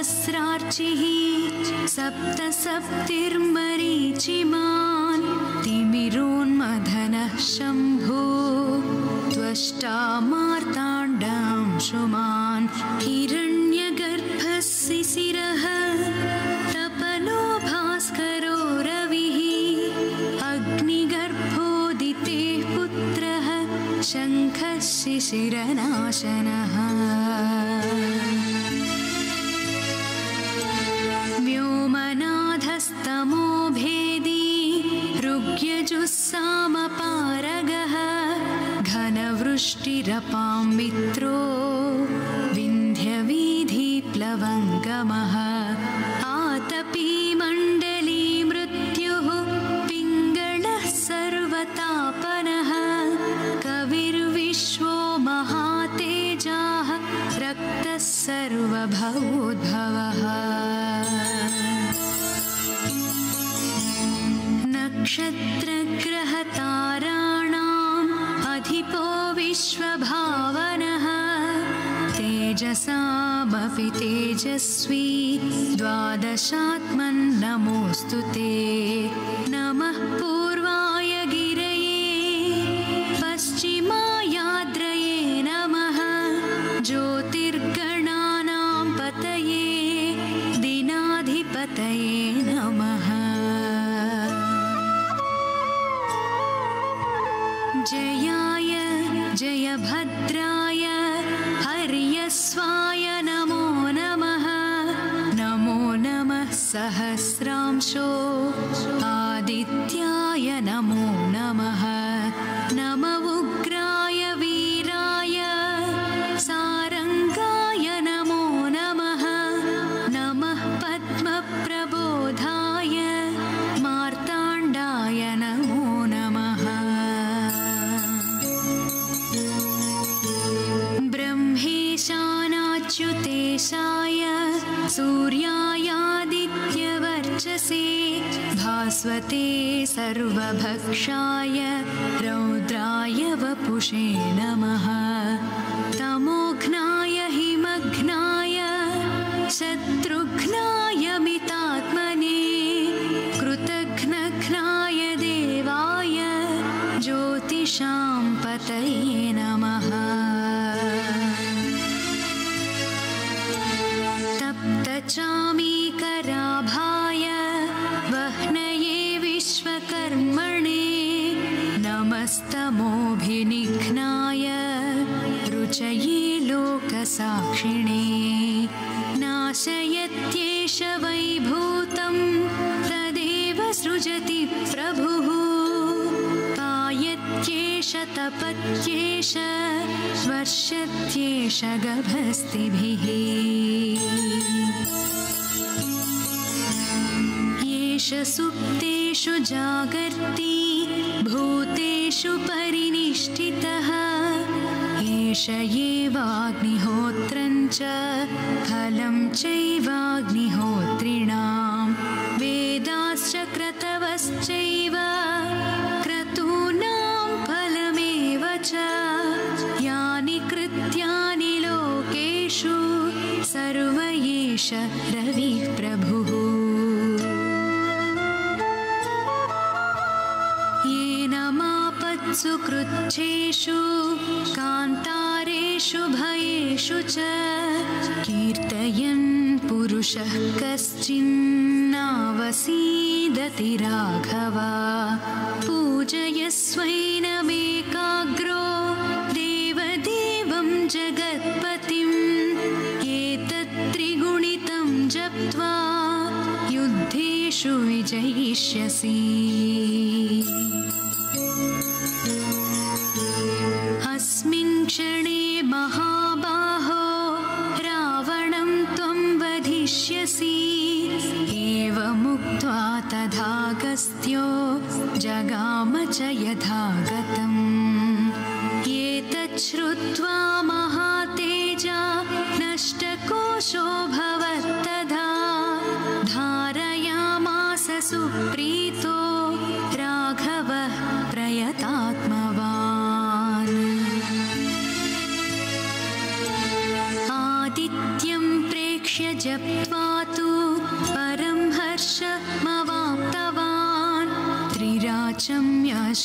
सहस्रार्चि सप्त सप्तिर्मरीचिमान् शंभो शम्भो हिरण्यगर्भ मार्ताण्डांशुमान् शिशिरः तपलो भास्करो रविः अग्निगर्भोदिते पुत्रः शङ्खशिशिरनाशनः पां मित्रो। तेजस्वी द्वादशात्मन् नमोऽस्तु ते नमः सर्वभक्षाय रौद्राय वपुषे नमः। तमोघ्नाय, हिमघ्नाय, शत्रुघ्नाय, मितात्मने, कृतघ्नघ्नाय, देवाय, ज्योतिषां पतये नमः। तप्तचामीकराभाय, वह्नये विश्वकर्मणे नमस्तमोभिनिघ्नाय रुचये लोकसाक्षिणे नाशयत्येष वैभूतं तदेव सृजति प्रभुः पायत्येष तपत्येष वर्षत्येष गभस्तिभिः येष सुप्तेषु जागर्ति भूतेषु परिनिष्ठितः, एष एवाग्निहोत्रं च, फलं चैवाग्निहोत्रिणां। वेदाश्च क्रतवश्चैव क्रतूनां फलमेव च। यानि कृत्यानि लोकेषु, सर्व एष रविः प्रभुः मापत्सु कृच्छेषु कान्तारेषु भयेषु च कीर्तयन् पुरुषः कश्चिन्नावसीदति राघव। पूजयस्वैनमेकाग्रो देवदेवं जगत्पतिम् एतत्त्रिगुणितं जप्त्वा युद्धेषु विजयिष्यसि अस्मिन् क्षणे महाबाहो रावणं त्वं वधिष्यसि। एवमुक्त्वा तथागस्त्यो जगाम च यथा एतच्छ्रुत्वा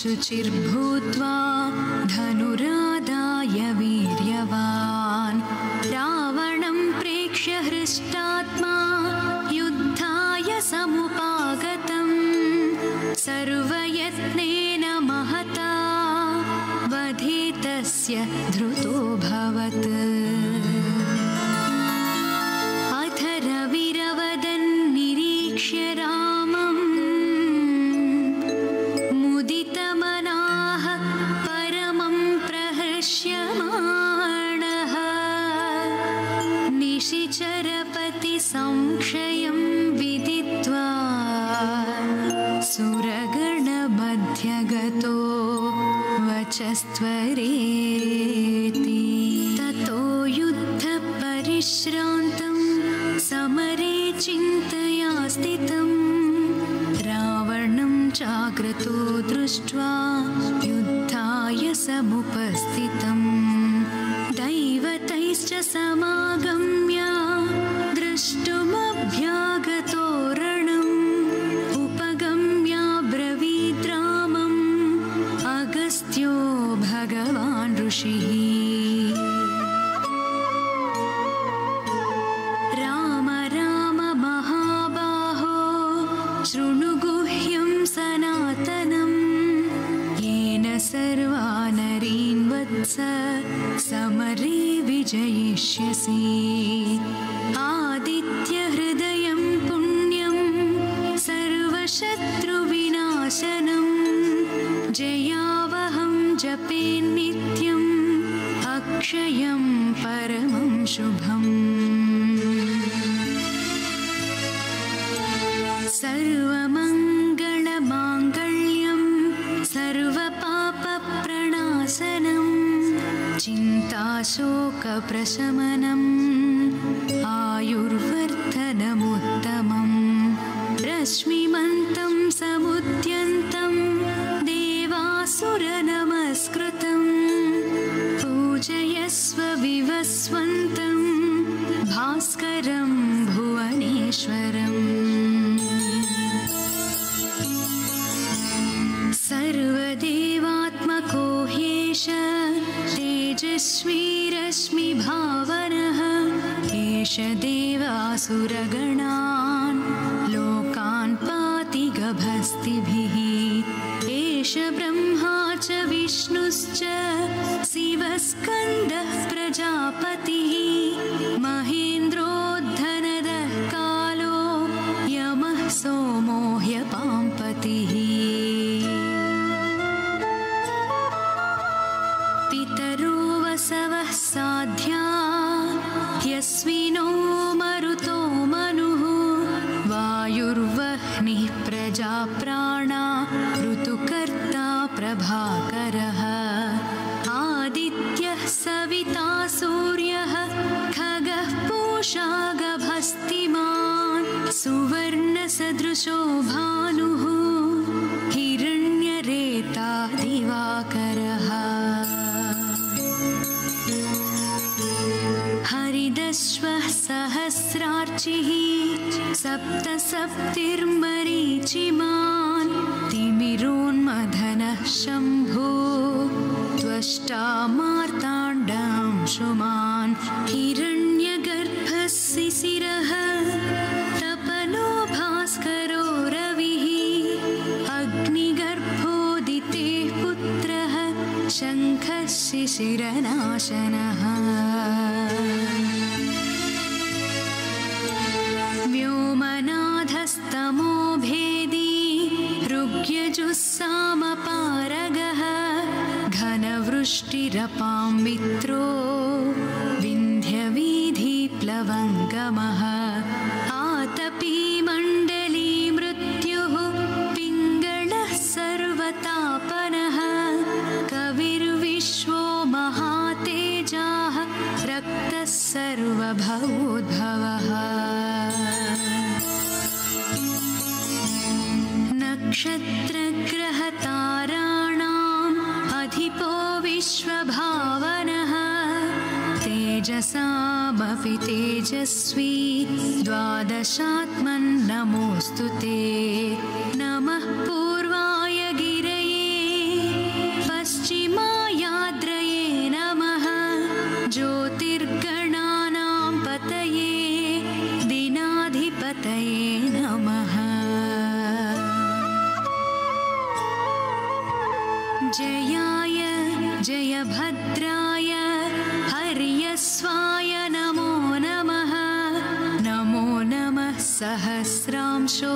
त्रिराचम्यशुचिर्भूत्वा धनुरादाय वीर्यवान्। रावणं प्रेक्ष्य हृष्टात्मा युद्धाय समुपागतं। सर्वयत्नेन महता वधितस्य धृतोऽभवत् श्रिचरपतिसंशयं विदित्वा सुरगणमध्यगतो वचस्त्वरे अशोकप्रशमनम्। सप्तसप्तिर्मरीचिमा। द्वादशात्मन्नमोऽस्तु ते। नमः पूर्वाय गिरये। पश्चिमायाद्रये नमः। ज्योतिर्गणानां पतये। दिनाधिपतये नमः। जयाय जयभद्राय सहस्रांशो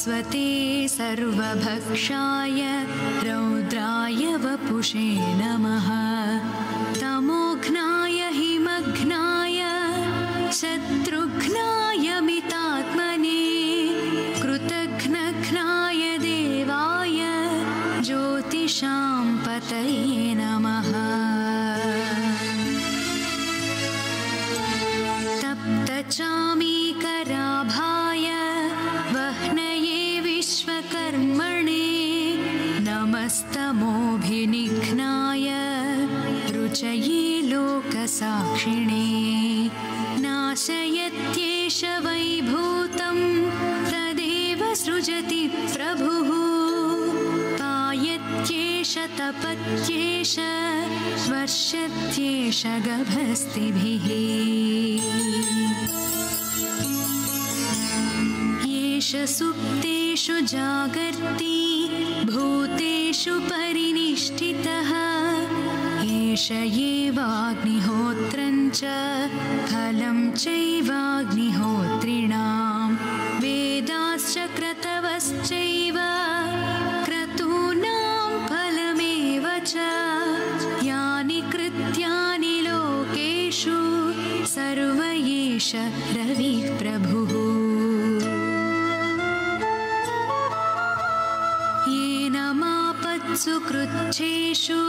भास्वते सर्वभक्षाय रौद्राय वपुषे नमः। तमोघ्नाय हिमघ्नाय शत्रुघ्नाय मितात्मने कृतघ्नघ्नाय देवाय ज्योतिषां पतये नमः। तप्तचामीकराभाय लोकसाक्षिणे नाशयत्येष वैभूतं तदेव सृजति प्रभुः पायत्येष तपत्येष वर्षत्येष गभस्तिभिः सुप्तेषु जागर्ति भूतेषु परिनिष्ठितः एष एवाग्निहोत्रं च फलं चैवाग्निहोत्रिणां वेदाश्च क्रतवश्चैव क्रतूनां फलमेव च। यानि कृत्यानि लोकेषु सर्व एष येन मापत्सु कृच्छेषु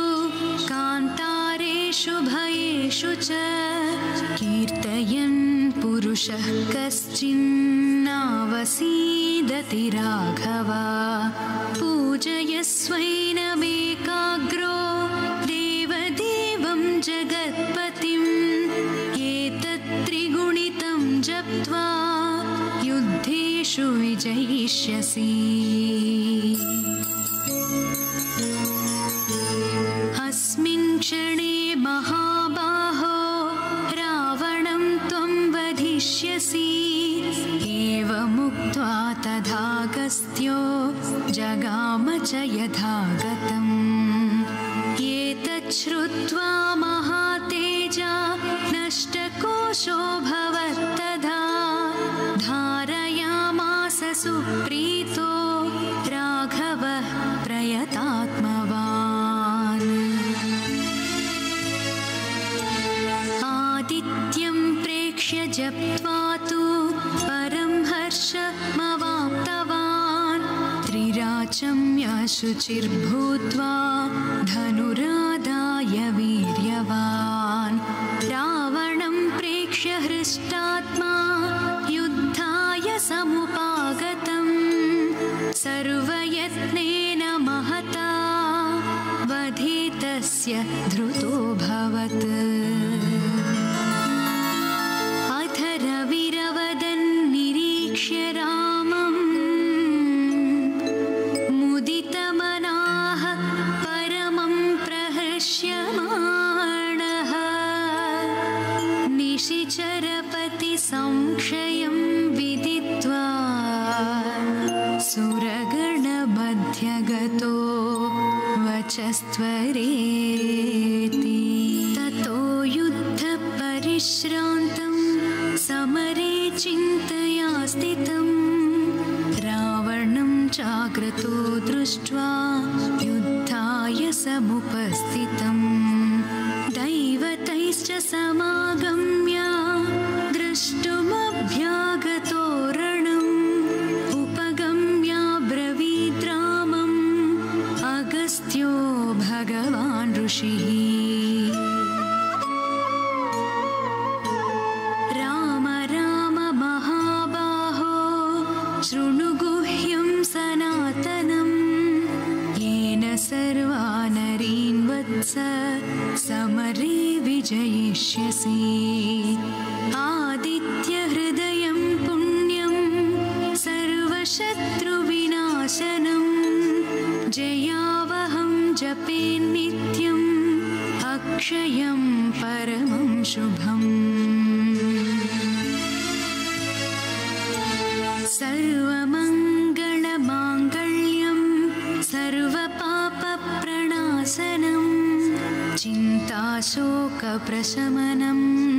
सर्वेषु भयेषु च कीर्तयन् पुरुषः कश्चिन्नावसीदति राघव। पूजयस्वैनमेकाग्रो देवदेवं जगत्पतिम् एतत्त्रिगुणितं जप्त्वा युद्धेषु विजयिष्यसि। शुचिर्भूत्वा धनुरादाय वीर्यवान्। रावणं प्रेक्ष्य हृष्टात्मा युद्धाय समुपागतम् सर्वयत्नेन महता वधितस्य ध्रुव secreto. सर्वमङ्गलमाङ्गल्यं सर्वपापप्रणाशनं चिन्ताशोकप्रशमनम्।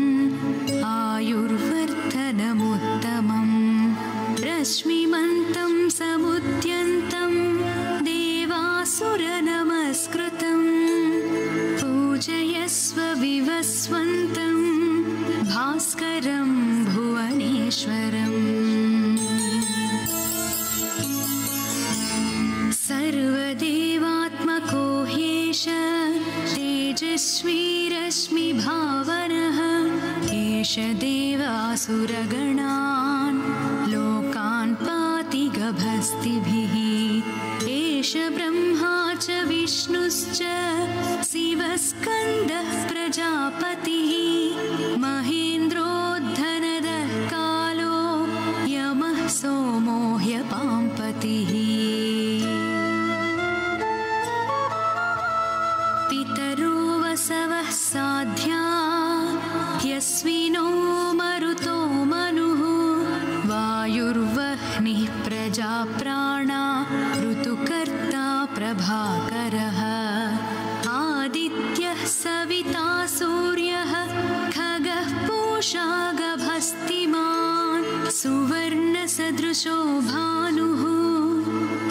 सदृशो भानुः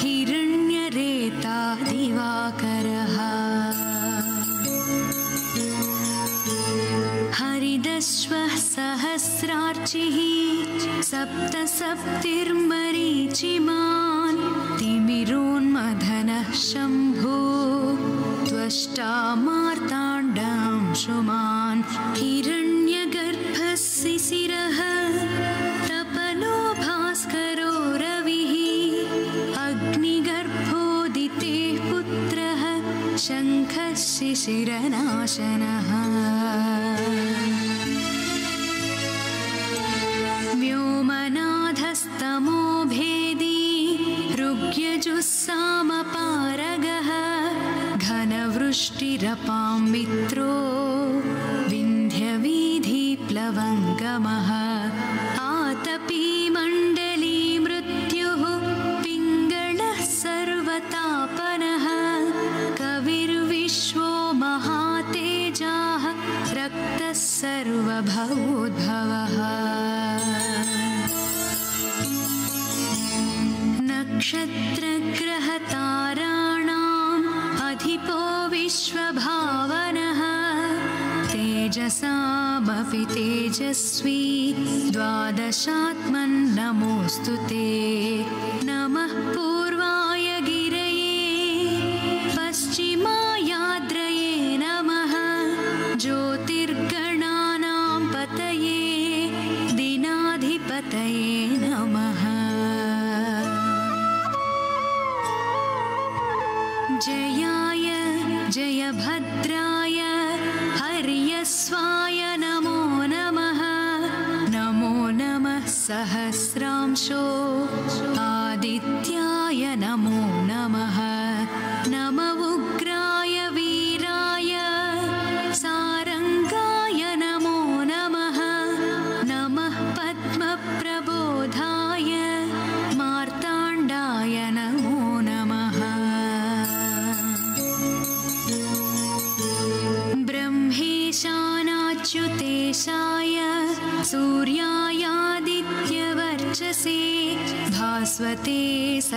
हिरण्यरेता दिवाकरः हरिदश्वः सहस्रार्चिः सप्तसप्तिर्मरीचिमा विश्वभावनः तेजसामपि तेजस्वी द्वादशात्मन्नमोऽस्तु ते नमः सहस्रांशो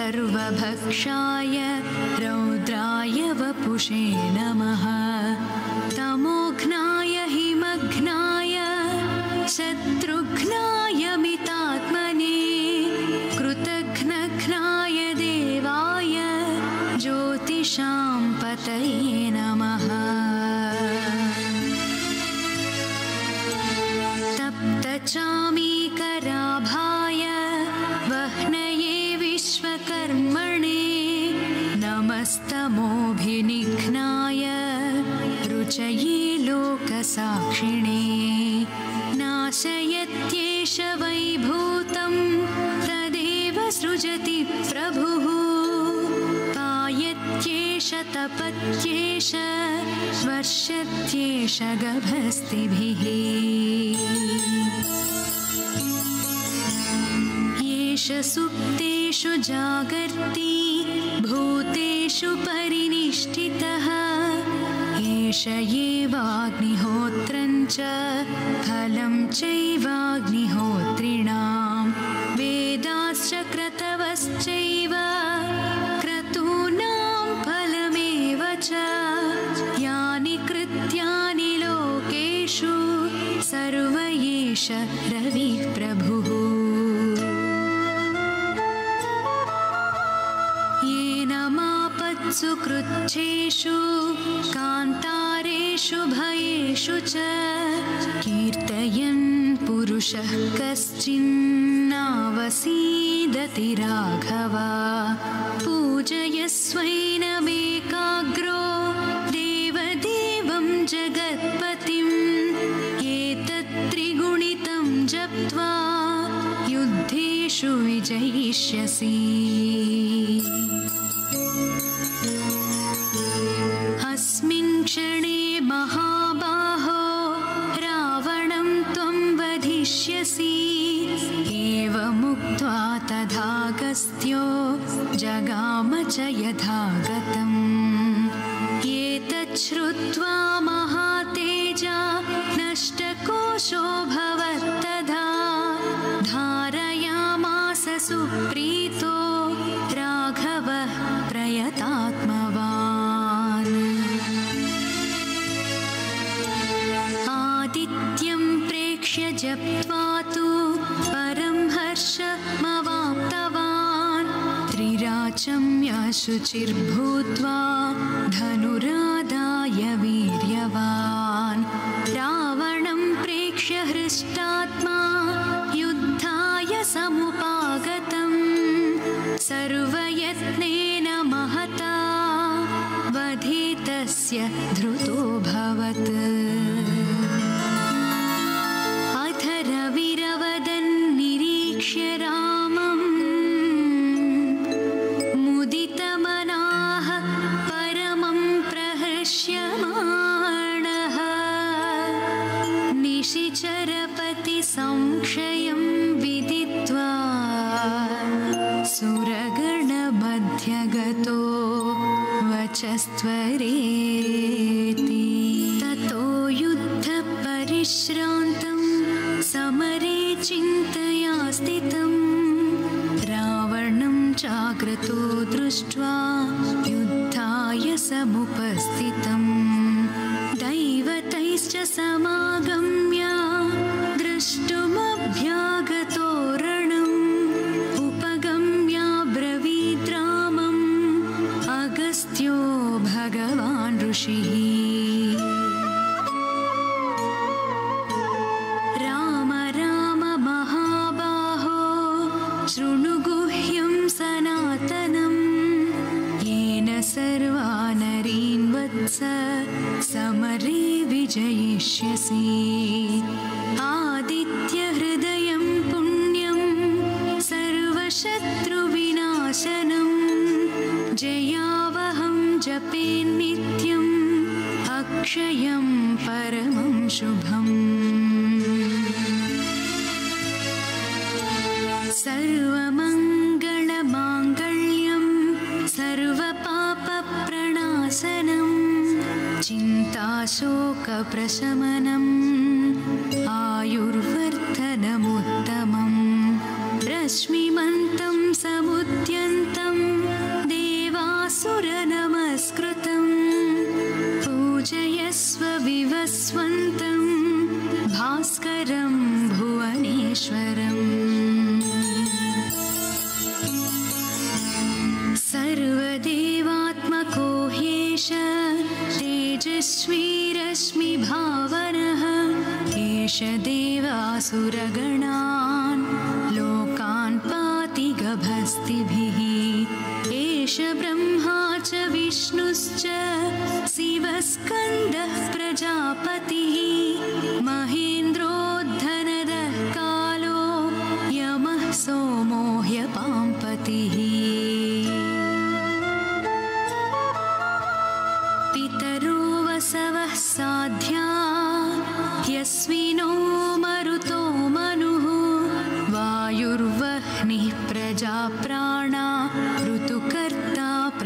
सर्वभक्षाय रौद्राय वपुषे नमः। तमोघ्नाय हिमघ्नाय शत्रुघ्नाय मितात्मने कृतघ्नघ्नाय देवाय ज्योतिषां पतये नमः। तप्तचामीकराभाय रुचये लोकसाक्षिणे नाशयत्येष वैभूतं तदेव सृजति प्रभुः पायत्येष तपत्येष वर्षत्येष गभस्तिभिः येष सुप्तेषु जागर्ति भूतेषु परिनिष्ठितः एष एवाग्निहोत्रं च फलं चैवाग्निहोत्रिणां वेदाश्च क्रतवश्चैव क्रतूनां फलमेव च यानि कृत्यानि लोकेषु सर्व भयेषु च कीर्तयन् पुरुषः कश्चिन्नावसीदति राघव। पूजयस्वैनमेकाग्रो देवदेवं जगत्पतिम्। एतत्त्रिगुणितं जप्त्वा युद्धेषु विजयिष्यसि। च यथा गतम् एतच्छ्रुत्वा त्रिराचम्याशुचिर्भूत्वा धनुरादाय वीर्यवान्। रावणं प्रेक्ष्य हृष्टात्मा युद्धाय समुपागतम्। सर्वयत्नेन महता वधितस्य तस्य अक्षयं परमं शुभम्। सर्वमङ्गलमाङ्गल्यं सर्वपापप्रणाशनं चिन्ताशोकप्रशमनम्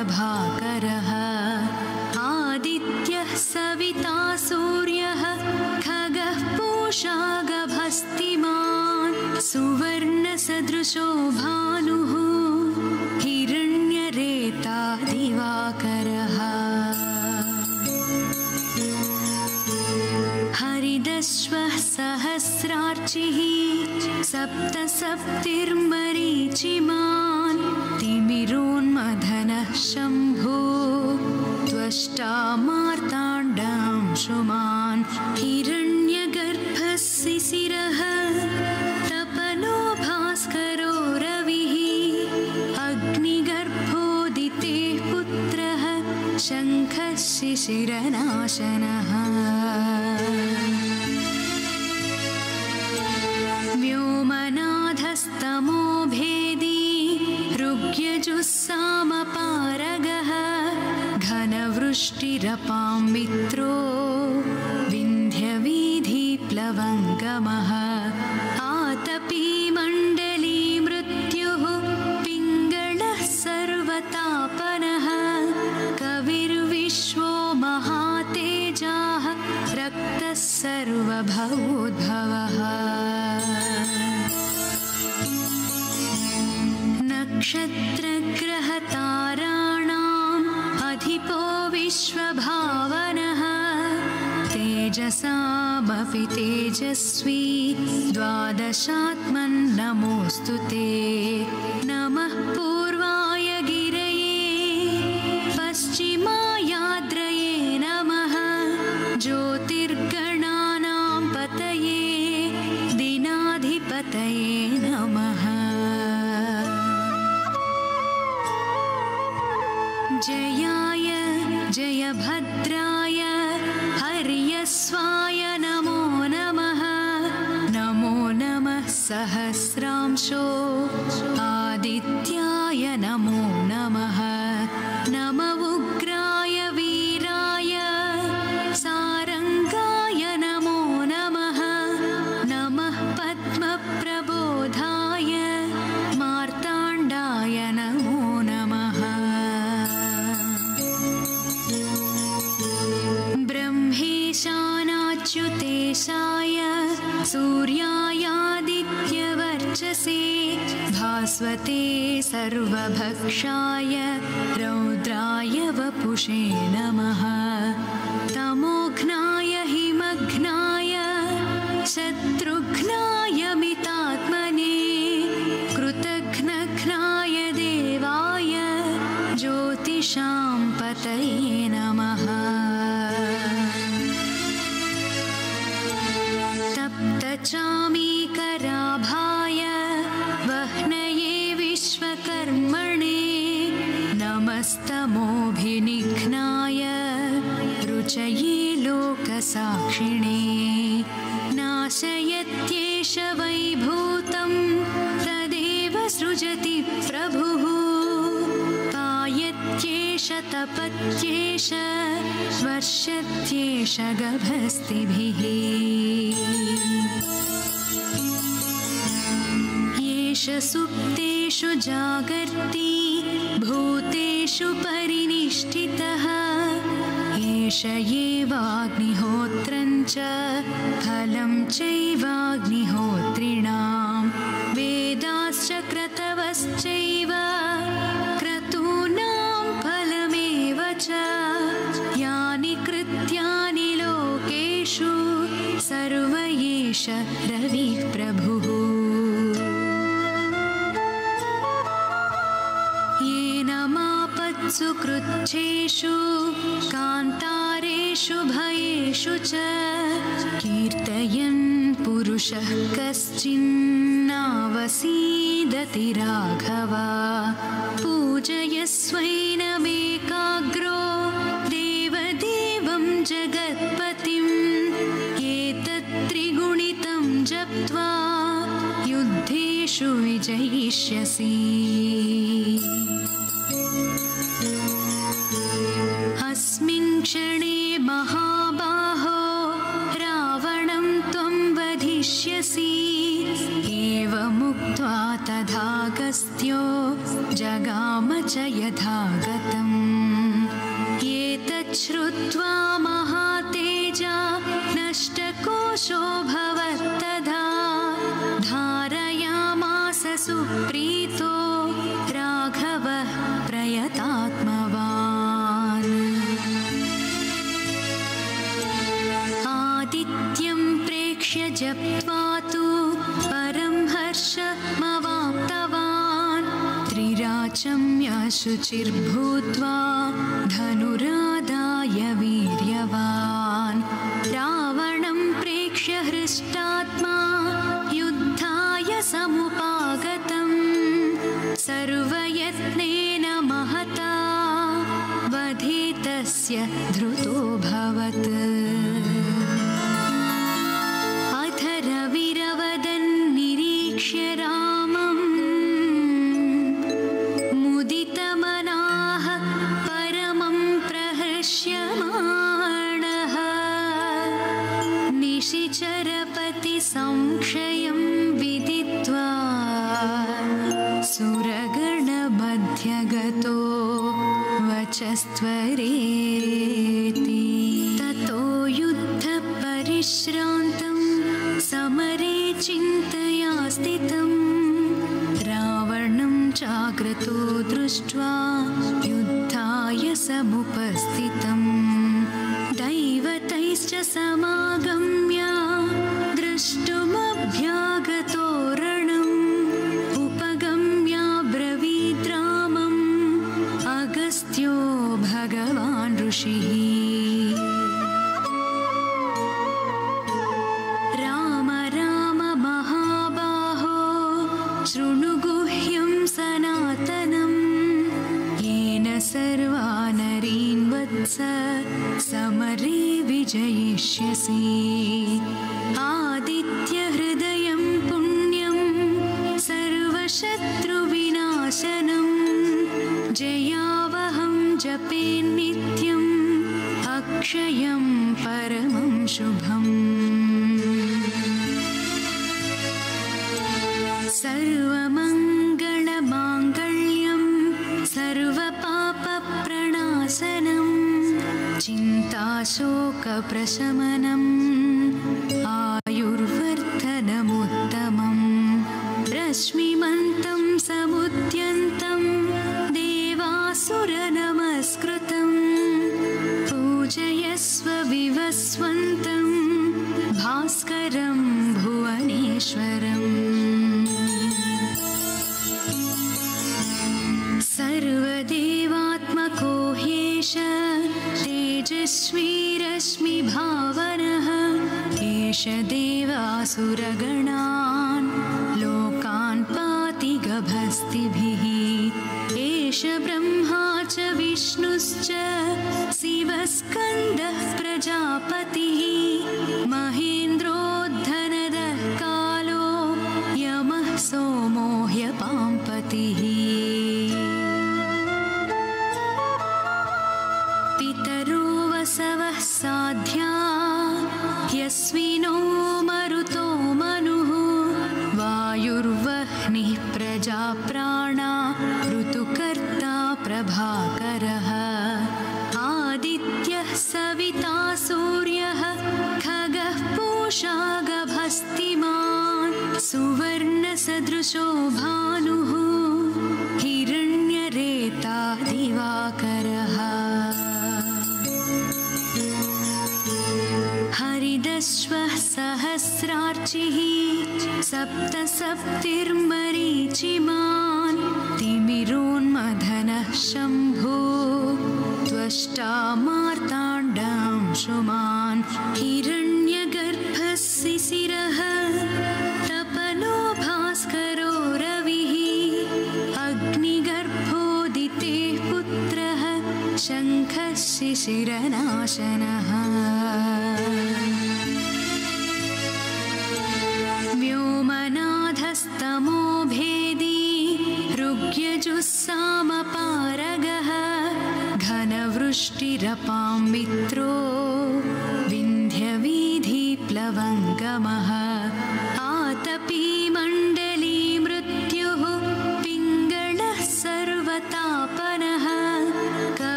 प्रभाकरः। आदित्यः सविता सूर्यः, खगः पूषा गभस्तिमान् सुवर्णसदृशो भानुः, हिरण्यरेता दिवाकरः। हरिदश्वः सहस्रार्चिः सप्त तिमिरोन्मदनः शम्भो त्वष्टा मार्ताण्डांशुमान् हिरण्यगर्भः शिशिरः तपनो भास्करो रविः अग्निगर्भोदितेः पुत्रः शङ्खः घनवृष्टिरपां मित्रो विन्ध्यवीधिप्लवङ्गमः आतपी मण्डली मृत्युः पिङ्गळः सर्वतापनः कविर्विश्वो महातेजाः रक्तः सर्वभवोद्भवः नक्षत्रग्रहताराणाम् अधिपो विश्वभावनः तेजसामपि तेजस्वी द्वादशात्मन्नमोऽस्तु ते नमः पूर्वाय angel सर्वभक्षाय लोकसाक्षिणे नाशयत्येष वैभूतं तदेव सृजति प्रभुः पायत्येष तपत्येष वर्षत्येष गभस्तिभिः येष सुप्तेषु जागर्ति भूतेषु परिनिष्ठितः एष एवाग्निहोत्रं च फलं चैवाग्निहोत्रिणां वेदाश्च क्रतवश्चैव क्रतूनां फलमेव च यानि कृत्यानि लोकेषु सर्व एष रविः कान्तारेषु भयेषु च कीर्तयन् पुरुषः कश्चिन्नावसीदति राघव पूजयस्वैनमेकाग्रो देवदेवं जगत्पतिम्। एतत्त्रिगुणितं जप्त्वा युद्धेषु विजयिष्यसि। च श्रुत्वा त्रिराचम्यशुचिर्भूत्वा धनुरादाय वीर्यवान्। रावणं प्रेक्ष्य हृष्टात्मा युद्धाय समुपागतम्। सर्वयत्नेन महता वधितस्य धृतोऽभवत् जयावहं जपे नित्यम् अक्षयं परमं शुभम्। सर्वमङ्गलमाङ्गल्यं सर्वपापप्रणासनं चिन्ताशोकप्रशमनम्।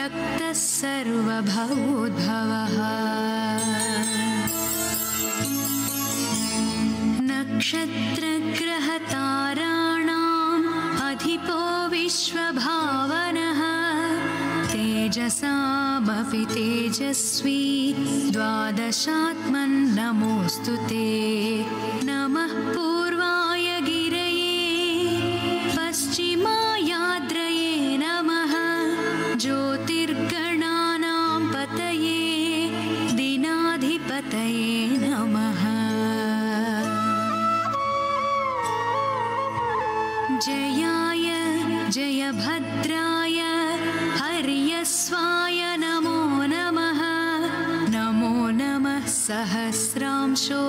रक्तः सर्वभवोद्भवः नक्षत्रग्रहताराणाम् अधिपो विश्वभावनः। तेजसामपि तेजस्वी द्वादशात्मन् नमोऽस्तु ते। नमः पूर्व भद्राय हर्यस्वाय नमो नमः। नमो नमः सहस्रांशो।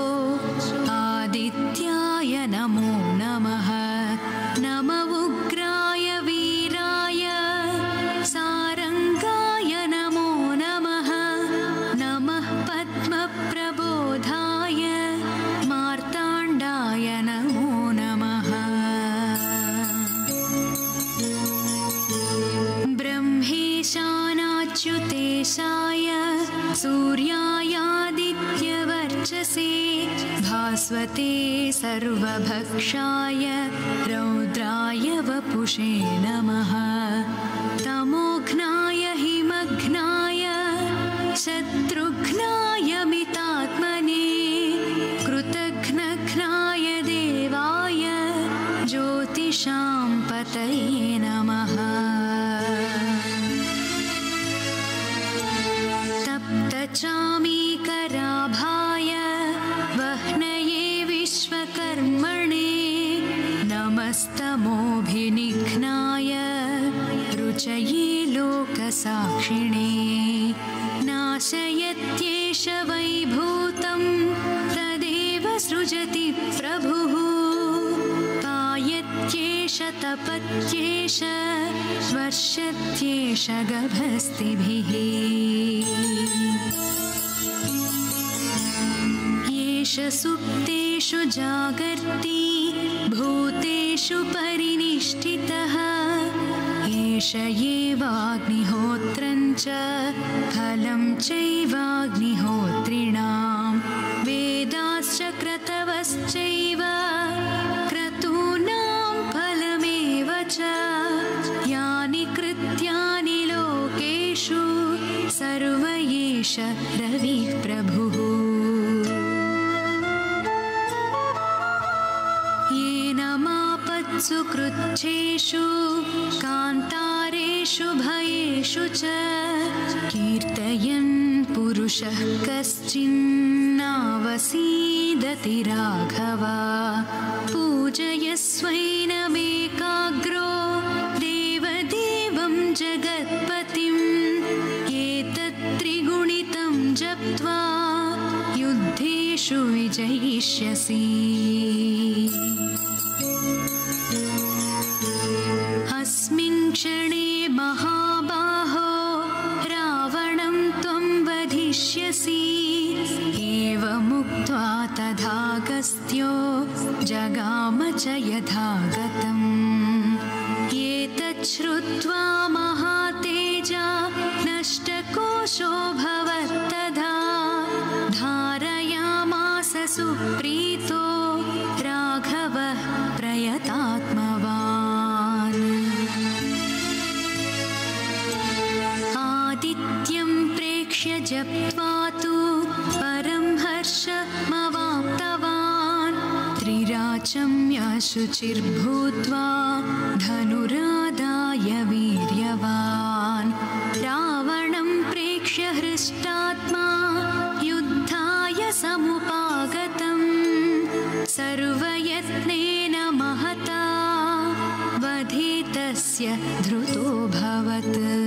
सरस्वती सर्वभक्षा रौद्रा वपुषे नम। तमोघ्नाय हिमघ्नाय शत्रुघ्नाय मितात्मने कृतघ्नघ्नाय देवाय ज्योतिषां पतये नमः। तप्तचामि प्ररुचये लोकसाक्षिणे नाशयत्येष वैभूतं तदेव सृजति प्रभुः पायत्येष तपत्येष वर्षत्येष गभस्तिभिः एष सुप्तेषु जागर्ति भूतेषु परिनिष्ठितः एष एवाग्निहोत्रं च फलं चैवाग्निहोत्रिणां। वेदाश्च क्रतवश्चैव क्रतूनां फलमेव च। यानि कृत्यानि लोकेषु सर्व एष रविः भयेषु च कीर्तयन् पुरुषः कश्चिन्नावसीदति राघव। पूजयस्वैनमेकाग्रो देवदेवं जगत्पतिम्। एतत् त्रिगुणितं जप्त्वा युद्धेषु विजयिष्यसि। च यथा एतत् त्रिराचम्याशुचिर्भूत्वा धनुरादाय वीर्यवान्। रावणं प्रेक्ष्य हृष्टात्मा युद्धाय समुपागतम्। सर्वयत्नेन महता वधितस्य धृतोऽभवत्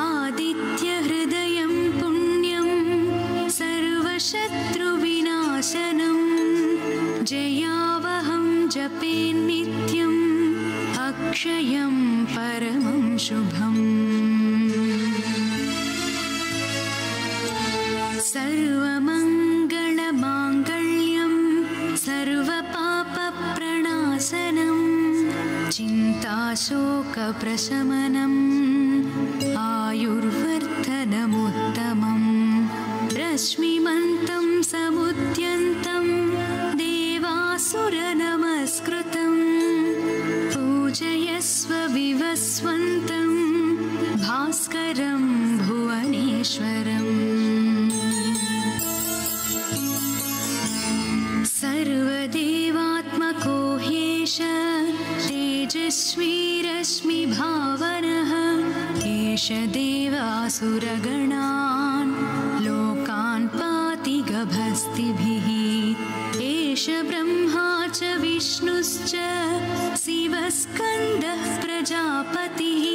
आदित्यहृदयं पुण्यं सर्वशत्रुविनाशनम् जयावहं जपेन्नित्यम् अक्षयं परमं शुभम्। सर्वमङ्गलमाङ्गल्यं सर्वपापप्रणाशनं चिन्ताशोकप्रशमनम् प्रशमनम्। देवासुरगणान् लोकान् पाति गभस्तिभिः एष ब्रह्मा च विष्णुश्च शिवस्कन्दः प्रजापतिः।